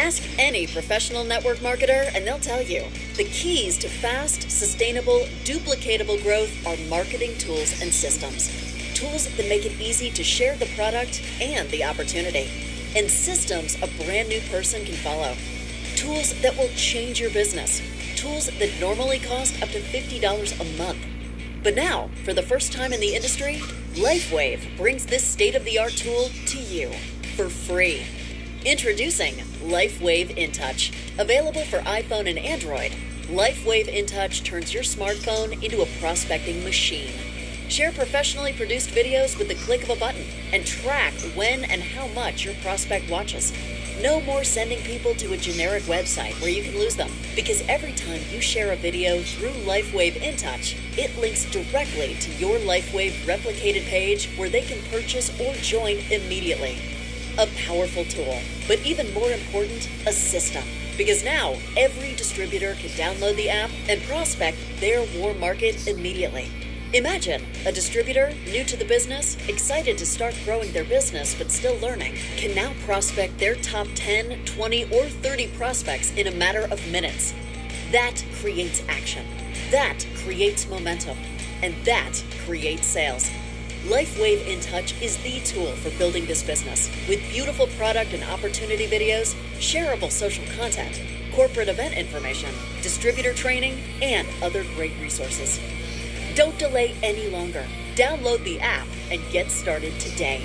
Ask any professional network marketer, and they'll tell you the keys to fast, sustainable, duplicatable growth are marketing tools and systems. Tools that make it easy to share the product and the opportunity, and systems a brand new person can follow. Tools that will change your business. Tools that normally cost up to $50 a month. But now, for the first time in the industry, LifeWave brings this state of the art tool to you for free. Introducing LifeWave InTouch, available for iPhone and Android. LifeWave InTouch turns your smartphone into a prospecting machine. Share professionally produced videos with the click of a button and track when and how much your prospect watches. No more sending people to a generic website where you can lose them, because every time you share a video through LifeWave InTouch, it links directly to your LifeWave replicated page where they can purchase or join immediately. A powerful tool, but even more important, a system. Because now every distributor can download the app and prospect their warm market immediately. Imagine a distributor new to the business, excited to start growing their business but still learning, can now prospect their top 10, 20, or 30 prospects in a matter of minutes. That creates action. That creates momentum. And that creates sales. LifeWave InTouch is the tool for building this business with beautiful product and opportunity videos, shareable social content, corporate event information, distributor training, and other great resources. Don't delay any longer. Download the app and get started today.